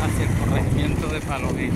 hacia el corregimiento de Palomino.